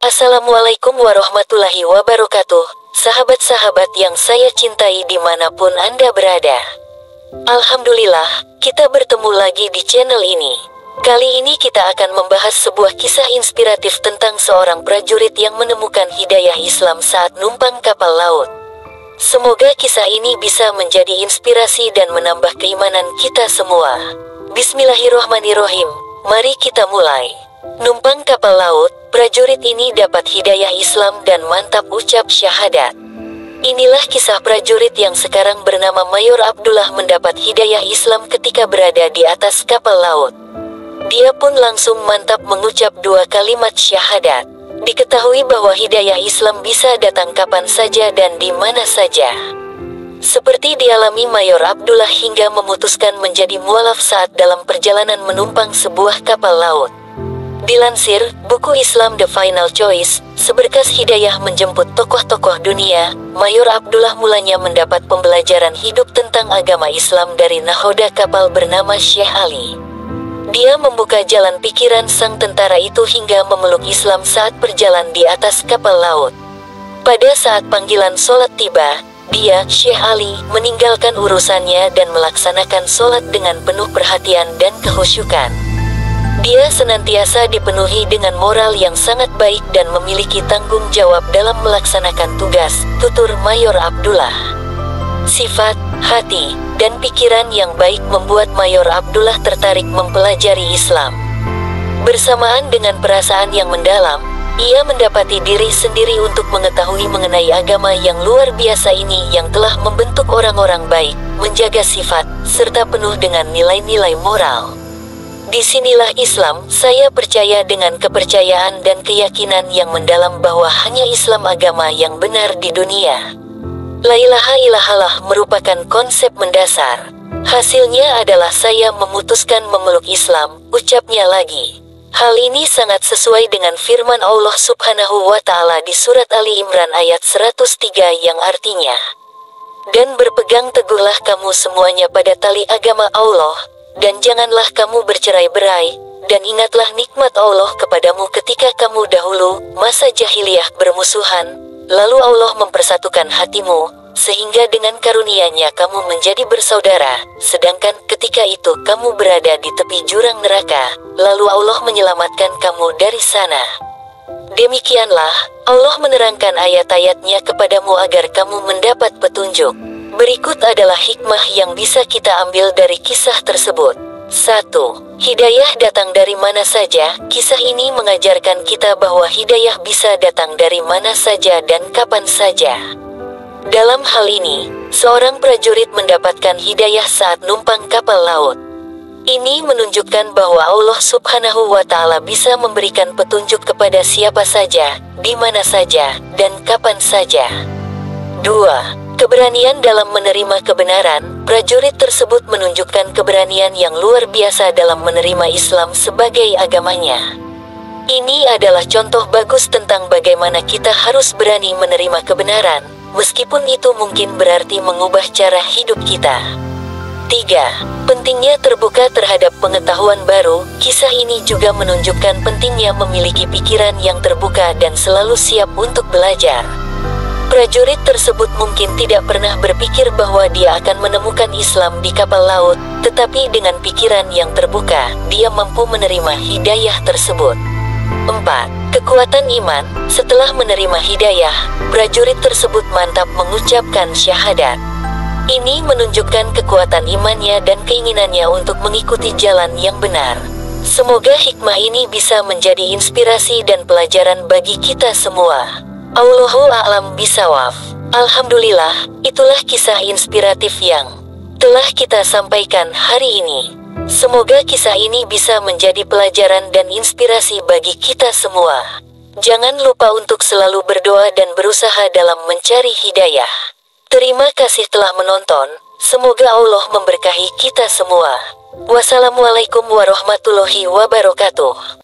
Assalamualaikum warahmatullahi wabarakatuh, sahabat-sahabat yang saya cintai di mana pun Anda berada. Alhamdulillah, kita bertemu lagi di channel ini. Kali ini kita akan membahas sebuah kisah inspiratif tentang seorang prajurit yang menemukan hidayah Islam saat numpang kapal laut. Semoga kisah ini bisa menjadi inspirasi dan menambah keimanan kita semua. Bismillahirrohmanirrohim, mari kita mulai. Numpang kapal laut, prajurit ini dapat hidayah Islam dan mantap ucap syahadat. Inilah kisah prajurit yang sekarang bernama Mayor Abdullah mendapat hidayah Islam ketika berada di atas kapal laut. Dia pun langsung mantap mengucap dua kalimat syahadat. Diketahui bahwa hidayah Islam bisa datang kapan saja dan di mana saja. Seperti dialami Mayor Abdullah hingga memutuskan menjadi mualaf saat dalam perjalanan menumpang sebuah kapal laut. Dilansir, buku Islam The Final Choice, seberkas hidayah menjemput tokoh-tokoh dunia, Mayor Abdullah mulanya mendapat pembelajaran hidup tentang agama Islam dari nahoda kapal bernama Syekh Ali. Dia membuka jalan pikiran sang tentara itu hingga memeluk Islam saat berjalan di atas kapal laut. Pada saat panggilan sholat tiba, dia, Syekh Ali, meninggalkan urusannya dan melaksanakan sholat dengan penuh perhatian dan kehusyukan. Dia senantiasa dipenuhi dengan moral yang sangat baik dan memiliki tanggung jawab dalam melaksanakan tugas, tutur Mayor Abdullah. Sifat, hati, dan pikiran yang baik membuat Mayor Abdullah tertarik mempelajari Islam. Bersamaan dengan perasaan yang mendalam, ia mendapati diri sendiri untuk mengetahui mengenai agama yang luar biasa ini yang telah membentuk orang-orang baik, menjaga sifat, serta penuh dengan nilai-nilai moral. Di sinilah Islam, saya percaya dengan kepercayaan dan keyakinan yang mendalam bahwa hanya Islam agama yang benar di dunia. La ilaha ilahalah merupakan konsep mendasar. Hasilnya adalah saya memutuskan memeluk Islam, ucapnya lagi. Hal ini sangat sesuai dengan firman Allah subhanahu wa ta'ala di surat Ali Imran ayat 103 yang artinya, Dan berpegang teguhlah kamu semuanya pada tali agama Allah, dan janganlah kamu bercerai-berai, dan ingatlah nikmat Allah kepadamu ketika kamu dahulu, masa jahiliyah bermusuhan, Lalu Allah mempersatukan hatimu, sehingga dengan karunia-Nya kamu menjadi bersaudara, sedangkan ketika itu kamu berada di tepi jurang neraka, lalu Allah menyelamatkan kamu dari sana. Demikianlah, Allah menerangkan ayat-ayatnya kepadamu agar kamu mendapat petunjuk. Berikut adalah hikmah yang bisa kita ambil dari kisah tersebut. 1. Hidayah datang dari mana saja, kisah ini mengajarkan kita bahwa hidayah bisa datang dari mana saja dan kapan saja. Dalam hal ini, seorang prajurit mendapatkan hidayah saat numpang kapal laut. Ini menunjukkan bahwa Allah Subhanahu wa Ta'ala bisa memberikan petunjuk kepada siapa saja, di mana saja, dan kapan saja. 2. Keberanian dalam menerima kebenaran, prajurit tersebut menunjukkan keberanian yang luar biasa dalam menerima Islam sebagai agamanya. Ini adalah contoh bagus tentang bagaimana kita harus berani menerima kebenaran, meskipun itu mungkin berarti mengubah cara hidup kita. 3. Pentingnya terbuka terhadap pengetahuan baru, kisah ini juga menunjukkan pentingnya memiliki pikiran yang terbuka dan selalu siap untuk belajar. Prajurit tersebut mungkin tidak pernah berpikir bahwa dia akan menemukan Islam di kapal laut, tetapi dengan pikiran yang terbuka, dia mampu menerima hidayah tersebut. 4. Kekuatan iman Setelah menerima hidayah, prajurit tersebut mantap mengucapkan syahadat. Ini menunjukkan kekuatan imannya dan keinginannya untuk mengikuti jalan yang benar. Semoga hikmah ini bisa menjadi inspirasi dan pelajaran bagi kita semua. Allahu a'lam bisawaf. Alhamdulillah, itulah kisah inspiratif yang telah kita sampaikan hari ini. Semoga kisah ini bisa menjadi pelajaran dan inspirasi bagi kita semua. Jangan lupa untuk selalu berdoa dan berusaha dalam mencari hidayah. Terima kasih telah menonton. Semoga Allah memberkahi kita semua. Wassalamualaikum warahmatullahi wabarakatuh.